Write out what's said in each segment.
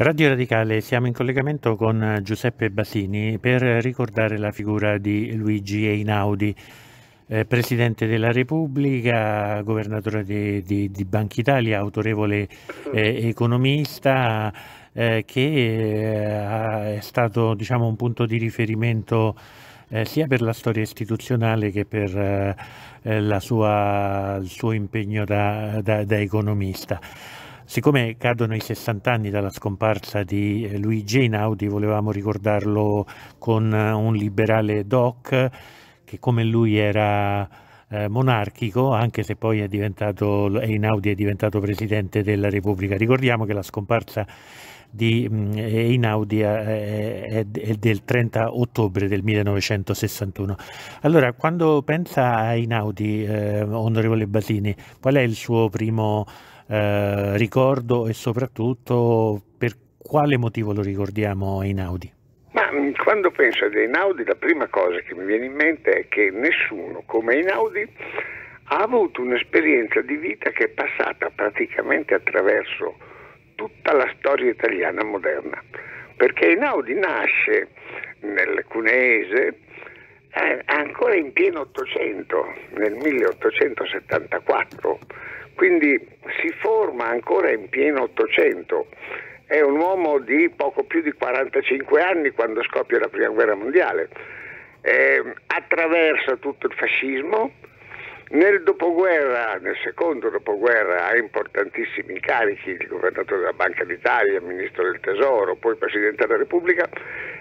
Radio Radicale, siamo in collegamento con Giuseppe Basini per ricordare la figura di Luigi Einaudi, eh, Presidente della Repubblica, Governatore di, di, di Banca Italia, autorevole eh, economista eh, che è stato diciamo, un punto di riferimento eh, sia per la storia istituzionale che per eh, sua, il suo impegno da, da, da economista. Siccome cadono i 60 anni dalla scomparsa di eh, Luigi Einaudi, volevamo ricordarlo con eh, un liberale doc che come lui era eh, monarchico, anche se poi è diventato, Einaudi è diventato presidente della Repubblica. Ricordiamo che la scomparsa di mm, Einaudi è, è, del 30 ottobre del 1961. Allora, quando pensa a Einaudi, eh, onorevole Basini, qual è il suo primo eh, ricordo e soprattutto per quale motivo lo ricordiamo Einaudi? Ma mm, quando penso ad Einaudi la prima cosa che mi viene in mente è che nessuno come Einaudi ha avuto un'esperienza di vita che è passata praticamente attraverso tutta la storia italiana moderna, perché Einaudi nasce nel Cuneese eh, ancora in pieno Ottocento, nel 1874 quindi si forma ancora in pieno Ottocento. È un uomo di poco più di 45 anni quando scoppia la Prima Guerra Mondiale. Eh, attraversa tutto il fascismo. Nel dopoguerra, nel secondo dopoguerra, ha importantissimi incarichi, il governatore della Banca d'Italia, ministro del Tesoro, poi Presidente della Repubblica.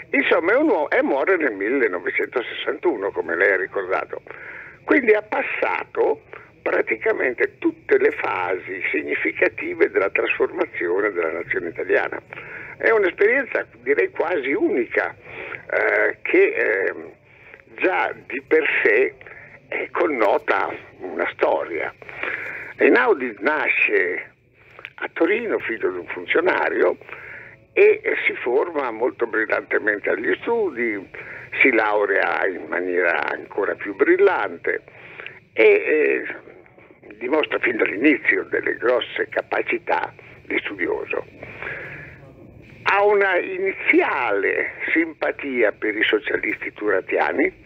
Insomma, è un uomo e muore nel 1961, come lei ha ricordato. Quindi ha passato praticamente tutte le fasi significative della trasformazione della nazione italiana. È un'esperienza direi quasi unica eh, che eh, già di per sé connota una storia. Einaudi nasce a Torino, figlio di un funzionario, e si forma molto brillantemente agli studi, si laurea in maniera ancora più brillante e eh, dimostra fin dall'inizio delle grosse capacità di studioso. Ha una iniziale simpatia per i socialisti turatiani,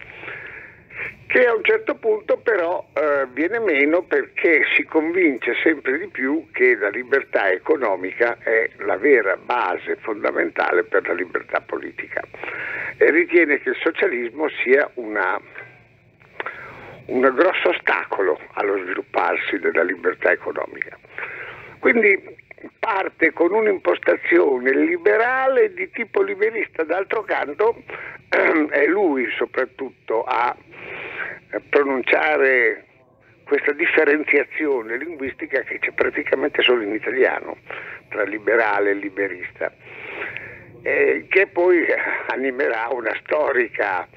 che a un certo punto però eh, viene meno perché si convince sempre di più che la libertà economica è la vera base fondamentale per la libertà politica e ritiene che il socialismo sia una un grosso ostacolo allo svilupparsi della libertà economica. Quindi parte con un'impostazione liberale di tipo liberista, d'altro canto ehm, è lui soprattutto a pronunciare questa differenziazione linguistica che c'è praticamente solo in italiano tra liberale e liberista, eh, che poi animerà una storica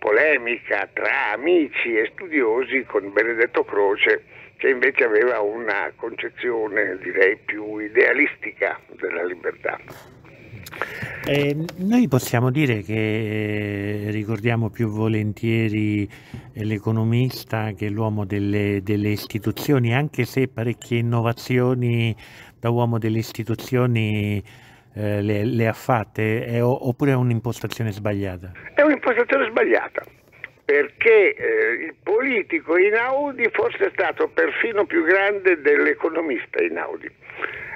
polemica tra amici e studiosi con Benedetto Croce che invece aveva una concezione direi più idealistica della libertà. Eh, noi possiamo dire che eh, ricordiamo più volentieri l'economista che l'uomo delle, delle, istituzioni, anche se parecchie innovazioni da uomo delle istituzioni eh, le, le, ha fatte è, oppure è un'impostazione sbagliata? È un'impostazione sbagliata perché eh, il politico Inaudi forse è stato perfino più grande dell'economista Inaudi.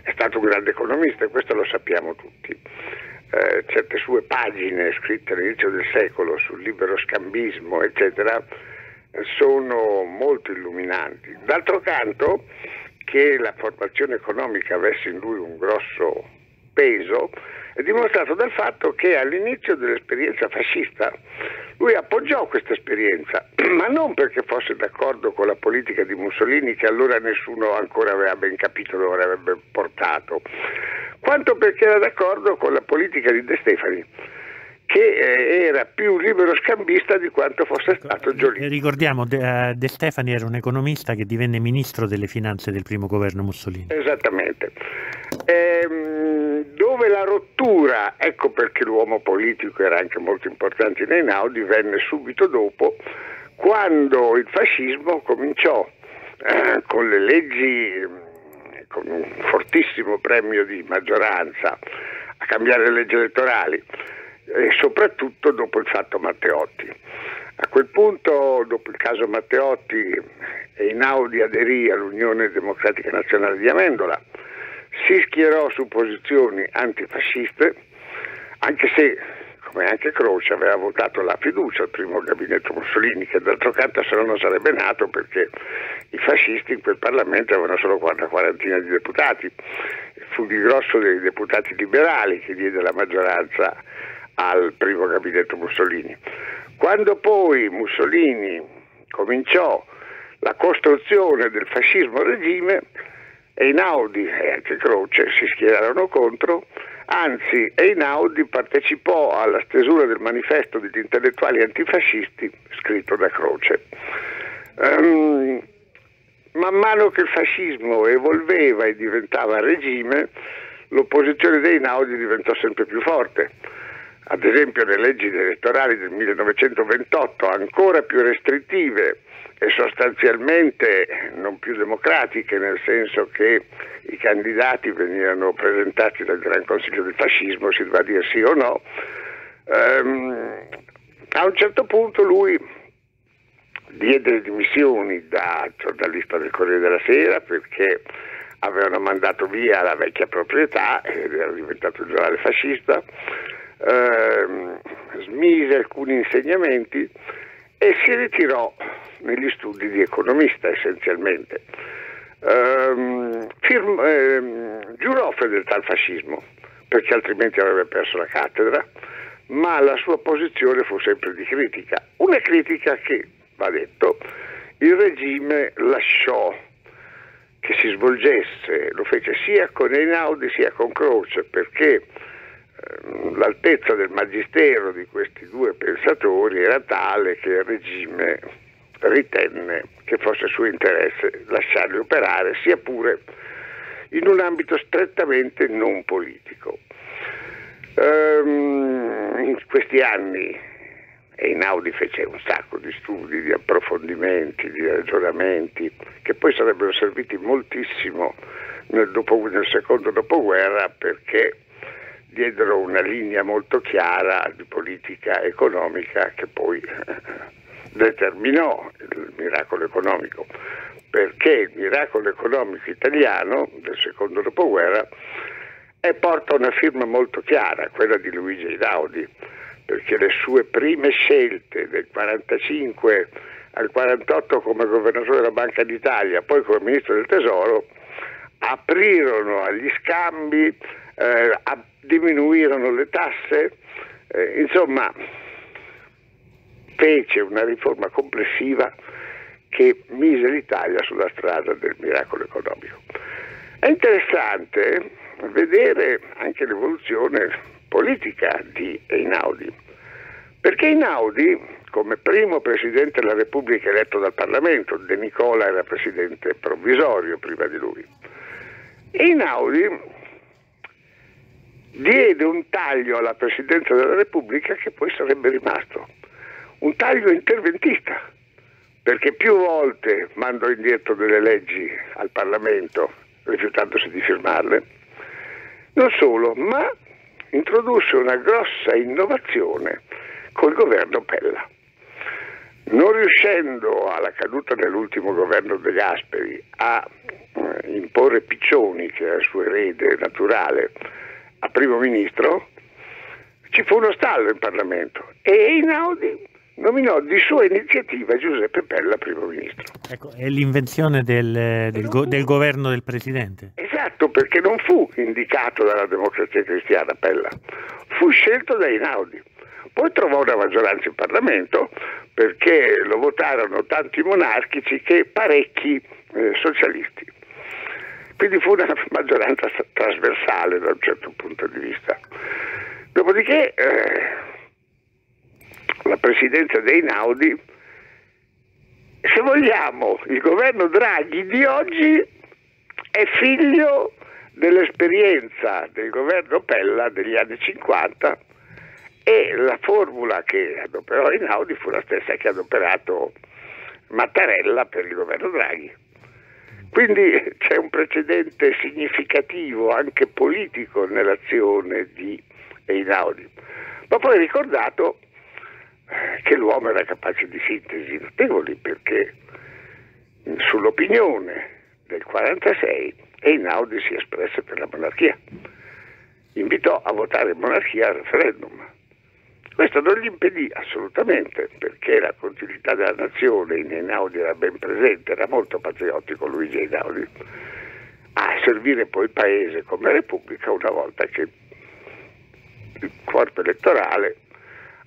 È stato un grande economista e questo lo sappiamo tutti. Eh, certe sue pagine scritte all'inizio del secolo sul libero scambismo, eccetera, sono molto illuminanti. D'altro canto, che la formazione economica avesse in lui un grosso peso è dimostrato dal fatto che all'inizio dell'esperienza fascista lui appoggiò questa esperienza, ma non perché fosse d'accordo con la politica di Mussolini, che allora nessuno ancora aveva ben capito dove avrebbe portato, quanto perché era d'accordo con la politica di De Stefani che eh, era più libero scambista di quanto fosse ecco, stato Giolini. Ricordiamo, De, uh, De Stefani era un economista che divenne ministro delle finanze del primo governo Mussolini. Esattamente. Ehm, dove la rottura, ecco perché l'uomo politico era anche molto importante in Einaudi, venne subito dopo, quando il fascismo cominciò eh, con le leggi, con un fortissimo premio di maggioranza, a cambiare le leggi elettorali e soprattutto dopo il fatto Matteotti. A quel punto, dopo il caso Matteotti, Einaudi aderì all'Unione Democratica Nazionale di Amendola, si schierò su posizioni antifasciste, anche se, come anche Croce, aveva votato la fiducia al primo gabinetto Mussolini, che d'altro canto se no non sarebbe nato perché i fascisti in quel Parlamento avevano solo una quarantina di deputati. Fu di grosso dei deputati liberali che diede la maggioranza al primo gabinetto Mussolini. Quando poi Mussolini cominciò la costruzione del fascismo regime, Einaudi e anche Croce si schierarono contro, anzi Einaudi partecipò alla stesura del manifesto degli intellettuali antifascisti scritto da Croce. Um, man mano che il fascismo evolveva e diventava regime, l'opposizione dei Einaudi diventò sempre più forte ad esempio le leggi elettorali del 1928 ancora più restrittive e sostanzialmente non più democratiche, nel senso che i candidati venivano presentati dal Gran Consiglio del Fascismo, si doveva dire sì o no, ehm, a un certo punto lui diede le dimissioni da giornalista del Corriere della Sera perché avevano mandato via la vecchia proprietà ed era diventato un giornale fascista. Eh, smise alcuni insegnamenti e si ritirò negli studi di economista essenzialmente. Eh, firm, eh, giurò fedeltà al fascismo perché altrimenti avrebbe perso la cattedra, ma la sua posizione fu sempre di critica, una critica che, va detto, il regime lasciò che si svolgesse, lo fece sia con Einaudi sia con Croce, perché Ehm, l'altezza del magistero di questi due pensatori era tale che il regime ritenne che fosse suo interesse lasciarli operare, sia pure in un ambito strettamente non politico. Um, in questi anni Einaudi fece un sacco di studi, di approfondimenti, di ragionamenti che poi sarebbero serviti moltissimo nel, dopo, nel secondo dopoguerra perché diedero una linea molto chiara di politica economica che poi determinò il miracolo economico, perché il miracolo economico italiano del secondo dopoguerra porta una firma molto chiara, quella di Luigi Einaudi, perché le sue prime scelte del 45 al 48 come governatore della Banca d'Italia, poi come ministro del Tesoro, aprirono agli scambi, eh, diminuirono le tasse, eh, insomma fece una riforma complessiva che mise l'Italia sulla strada del miracolo economico. È interessante vedere anche l'evoluzione politica di Einaudi, perché Einaudi, come primo Presidente della Repubblica eletto dal Parlamento, De Nicola era Presidente provvisorio prima di lui, Einaudi diede un taglio alla Presidenza della Repubblica che poi sarebbe rimasto, un taglio interventista, perché più volte mandò indietro delle leggi al Parlamento rifiutandosi di firmarle, non solo, ma introdusse una grossa innovazione col governo Pella. Non riuscendo alla caduta dell'ultimo governo De Gasperi a eh, imporre Piccioni, che era il suo erede naturale, a primo ministro, ci fu uno stallo in Parlamento e Einaudi nominò di sua iniziativa Giuseppe Pella primo ministro. Ecco, è l'invenzione del, del, go, del, governo del Presidente. Esatto, perché non fu indicato dalla democrazia cristiana Pella, fu scelto da Einaudi. Poi trovò una maggioranza in Parlamento perché lo votarono tanti monarchici che parecchi eh, socialisti. Quindi fu una maggioranza trasversale da un certo punto di vista. Dopodiché eh, la presidenza dei Naudi, se vogliamo, il governo Draghi di oggi è figlio dell'esperienza del governo Pella degli anni 50 e la formula che adoperò Einaudi fu la stessa che ha adoperato Mattarella per il governo Draghi. Quindi c'è un precedente significativo, anche politico, nell'azione di Einaudi. Ma poi ricordato eh, che l'uomo era capace di sintesi notevoli perché sull'opinione del 46 Einaudi si espresse per la monarchia. Invitò a votare monarchia al referendum. Questo non gli impedì assolutamente, perché la continuità della nazione in Einaudi era ben presente, era molto patriottico Luigi Einaudi, a servire poi il paese come repubblica una volta che il corpo elettorale,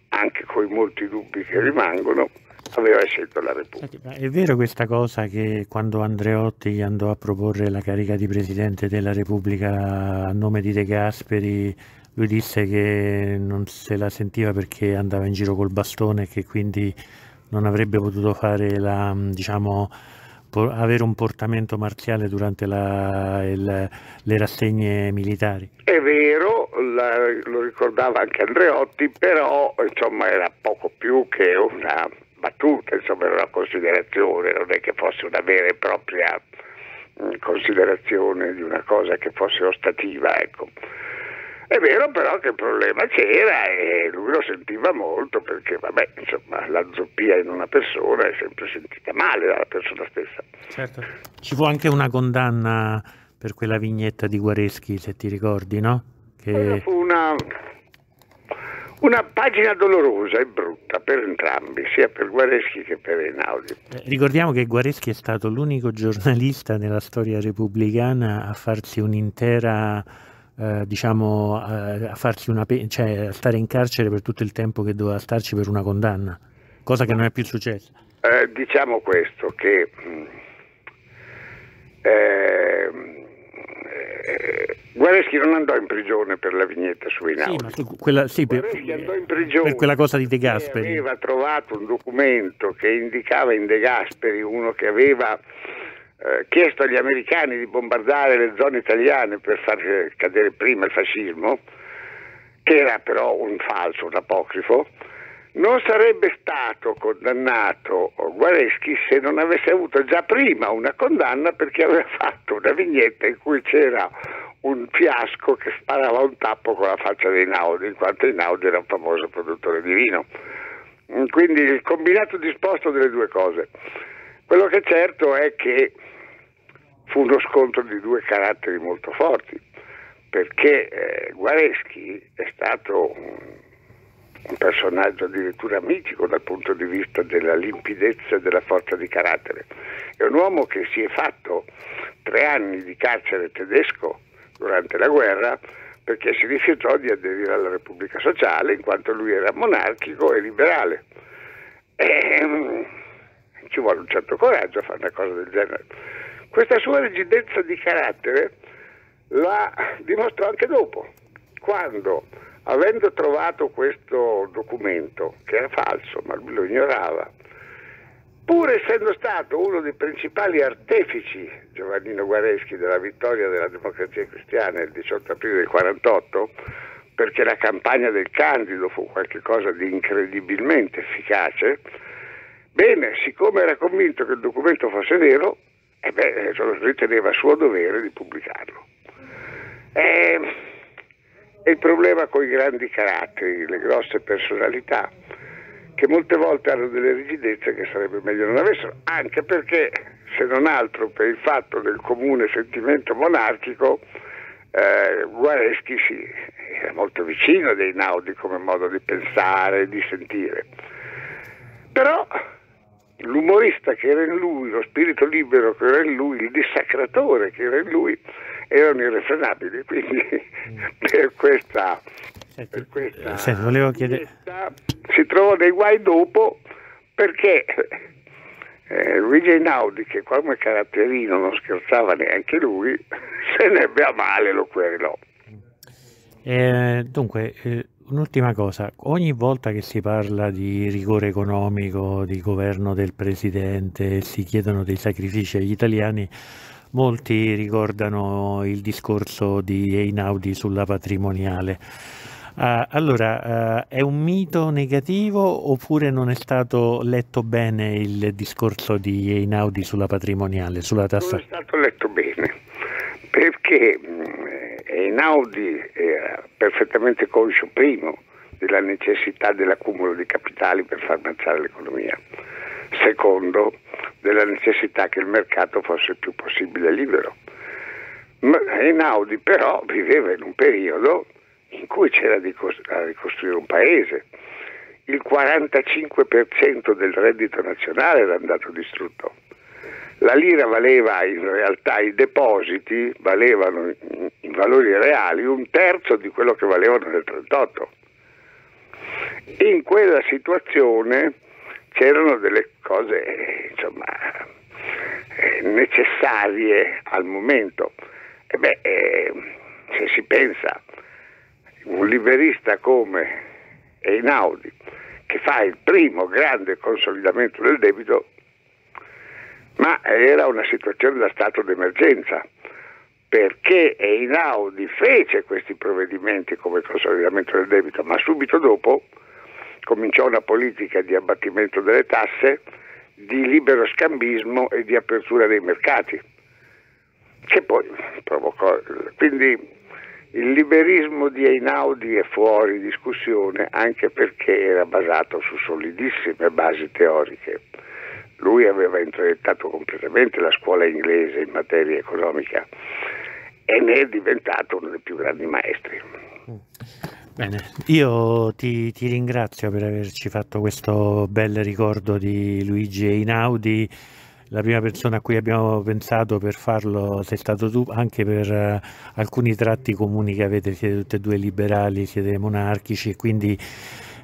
anche con i molti dubbi che rimangono, aveva scelto la Repubblica. È vero questa cosa che quando Andreotti andò a proporre la carica di Presidente della Repubblica a nome di De Gasperi, lui disse che non se la sentiva perché andava in giro col bastone e che quindi non avrebbe potuto fare la, diciamo, avere un portamento marziale durante la, il, le rassegne militari. È vero, la, lo ricordava anche Andreotti, però insomma era poco più che una battuta, insomma era una considerazione, non è che fosse una vera e propria mh, considerazione di una cosa che fosse ostativa, ecco. È vero però che il problema c'era e lui lo sentiva molto perché, vabbè, insomma, la zoppia in una persona è sempre sentita male dalla persona stessa. Certo. Ci fu anche una condanna per quella vignetta di Guareschi, se ti ricordi, no? Che... Fu una, una pagina dolorosa e brutta per entrambi, sia per Guareschi che per Einaudi. Eh, ricordiamo che Guareschi è stato l'unico giornalista nella storia repubblicana a farsi un'intera, eh, diciamo, eh, a farsi una pe- cioè a stare in carcere per tutto il tempo che doveva starci per una condanna, cosa che non è più successa. Eh, diciamo questo, che mm, eh, Guareschi non andò in prigione per la vignetta su Einaudi. Sì, quella, sì, per, andò in prigione per quella cosa di De Gasperi. Aveva trovato un documento che indicava in De Gasperi uno che aveva eh, chiesto agli americani di bombardare le zone italiane per far cadere prima il fascismo, che era però un falso, un apocrifo non sarebbe stato condannato Guareschi se non avesse avuto già prima una condanna perché aveva fatto una vignetta in cui c'era un fiasco che sparava un tappo con la faccia dei Naudi, in quanto Einaudi era un famoso produttore di vino. Quindi il combinato disposto delle due cose. Quello che è certo è che fu uno scontro di due caratteri molto forti, perché eh, Guareschi è stato un un personaggio addirittura mitico dal punto di vista della limpidezza e della forza di carattere. È un uomo che si è fatto tre anni di carcere tedesco durante la guerra perché si rifiutò di aderire alla Repubblica Sociale in quanto lui era monarchico e liberale. E, um, ci vuole un certo coraggio a fare una cosa del genere. Questa sua rigidezza di carattere la dimostrò anche dopo, quando avendo trovato questo documento, che era falso, ma lui lo ignorava, pur essendo stato uno dei principali artefici, Giovannino Guareschi, della vittoria della democrazia cristiana il 18 aprile del 48, perché la campagna del Candido fu qualcosa di incredibilmente efficace, bene, siccome era convinto che il documento fosse vero, eh beh, riteneva suo dovere di pubblicarlo. Eh, è il problema con i grandi caratteri, le grosse personalità, che molte volte hanno delle rigidezze che sarebbe meglio non avessero, anche perché, se non altro per il fatto del comune sentimento monarchico, eh, Guareschi sì, era molto vicino dei Naudi come modo di pensare e di sentire. Però l'umorista che era in lui, lo spirito libero che era in lui, il dissacratore che era in lui, erano irrefrenabili. Quindi mm. per questa, per questa Senti, volevo chiedere... si trovò dei guai dopo perché eh, Luigi Einaudi, che come caratterino non scherzava neanche lui, se ne ebbe a male lo querelò. Eh, dunque, eh, un'ultima cosa, ogni volta che si parla di rigore economico, di governo del presidente, si chiedono dei sacrifici agli italiani, molti ricordano il discorso di Einaudi sulla patrimoniale. Uh, allora, uh, è un mito negativo oppure non è stato letto bene il discorso di Einaudi sulla patrimoniale, sulla tassa? Non è stato letto bene, perché Einaudi era perfettamente conscio, primo, della necessità dell'accumulo di capitali per far avanzare l'economia, secondo, della necessità che il mercato fosse il più possibile libero. Einaudi però viveva in un periodo in cui c'era da ricostruire un paese. Il 45% del reddito nazionale era andato distrutto. La lira valeva in realtà, i depositi valevano valori reali un terzo di quello che valevano nel 1938. In quella situazione c'erano delle cose insomma, eh, necessarie al momento. E beh, eh, se si pensa un liberista come Einaudi, che fa il primo grande consolidamento del debito, ma era una situazione da stato d'emergenza, perché Einaudi fece questi provvedimenti come consolidamento del debito, ma subito dopo cominciò una politica di abbattimento delle tasse, di libero scambismo e di apertura dei mercati, che poi provocò. Quindi il liberismo di Einaudi è fuori discussione anche perché era basato su solidissime basi teoriche. Lui aveva introiettato completamente la scuola inglese in materia economica e ne è diventato uno dei più grandi maestri. Bene, io ti, ti ringrazio per averci fatto questo bel ricordo di Luigi Einaudi la prima persona a cui abbiamo pensato per farlo sei stato tu, anche per uh, alcuni tratti comuni che avete, siete tutti e due liberali, siete monarchici e quindi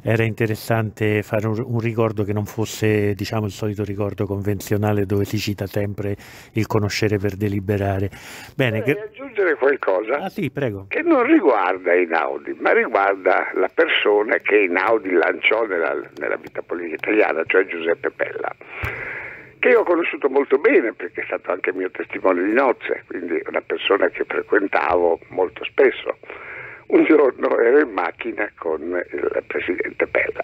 era interessante fare un, un, ricordo che non fosse diciamo, il solito ricordo convenzionale dove si cita sempre il conoscere per deliberare. Bene, Vorrei che... aggiungere qualcosa ah, sì, che non riguarda Inaudi, ma riguarda la persona che Inaudi lanciò nella, nella vita politica italiana, cioè Giuseppe Pella che ho conosciuto molto bene perché è stato anche mio testimone di nozze, quindi una persona che frequentavo molto spesso. Un giorno ero in macchina con il presidente Pella.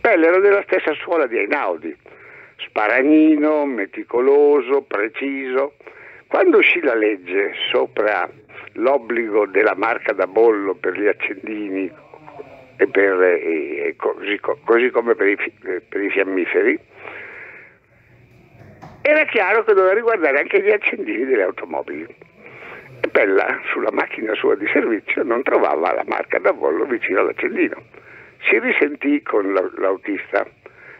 Pella era della stessa scuola di Einaudi, sparagnino, meticoloso, preciso. Quando uscì la legge sopra l'obbligo della marca da bollo per gli accendini e, per, e così, così, come per i, per i fiammiferi, era chiaro che doveva riguardare anche gli accendini delle automobili. Pella, sulla macchina sua di servizio, non trovava la marca da bollo vicino all'accendino. Si risentì con l'autista.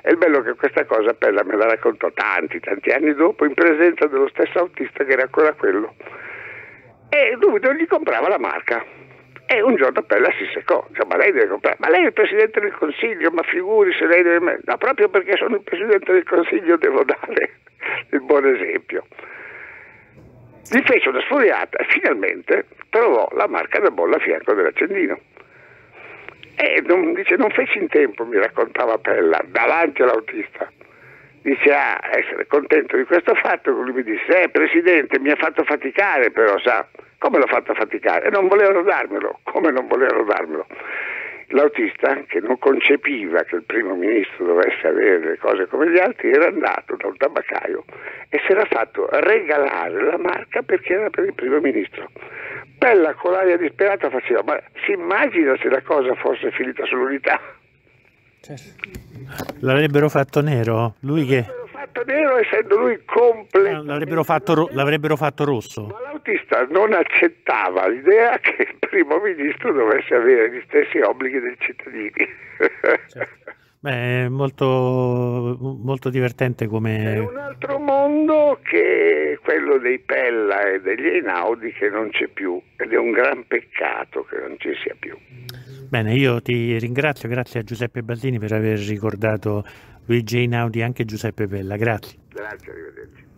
Il bello è che questa cosa Pella me la raccontò tanti, tanti anni dopo, in presenza dello stesso autista che era ancora quello. E subito gli comprava la marca. E un giorno Pella si seccò, cioè, ma lei deve comprare, ma lei è il Presidente del Consiglio, ma figuri se lei deve... No, proprio perché sono il Presidente del Consiglio devo dare il buon esempio. Gli fece una sfuriata e finalmente trovò la marca da bolla a fianco dell'accendino. E non, dice, non feci in tempo, mi raccontava Pella, davanti all'autista. Dice, ah, essere contento di questo fatto, lui mi disse, eh, Presidente, mi ha fatto faticare però, sa, come l'ho fatto faticare? E non volevano darmelo, come non volevano darmelo? L'autista, che non concepiva che il primo ministro dovesse avere le cose come gli altri, era andato da un tabaccaio e si era fatto regalare la marca perché era per il primo ministro. Pella con l'aria disperata faceva, ma si immagina se la cosa fosse finita sull'unità? Certo. L'avrebbero fatto nero? Lui che... L'avrebbero fatto nero essendo lui completamente... L'avrebbero fatto, l'avrebbero fatto rosso? Ma l'autista non accettava l'idea che il primo ministro dovesse avere gli stessi obblighi dei cittadini. Certo. Beh, è molto, molto divertente come... È un altro mondo che quello dei Pella e degli Einaudi che non c'è più ed è un gran peccato che non ci sia più. Bene, io ti ringrazio, grazie a Giuseppe Baldini per aver ricordato Luigi Einaudi e anche Giuseppe Pella, grazie. Grazie, arrivederci.